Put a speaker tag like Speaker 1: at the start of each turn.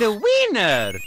Speaker 1: the winner!